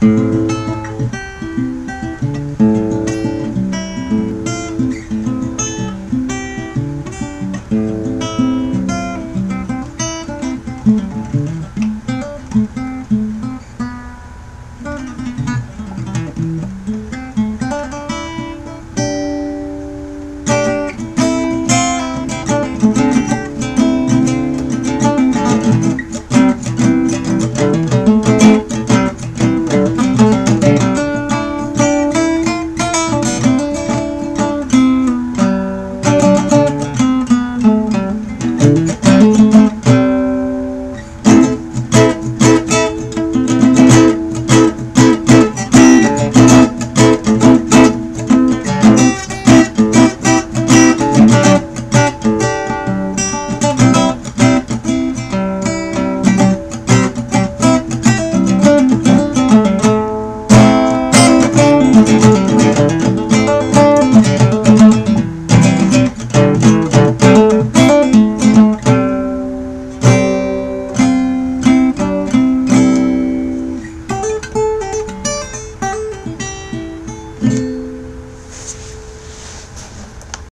Bye.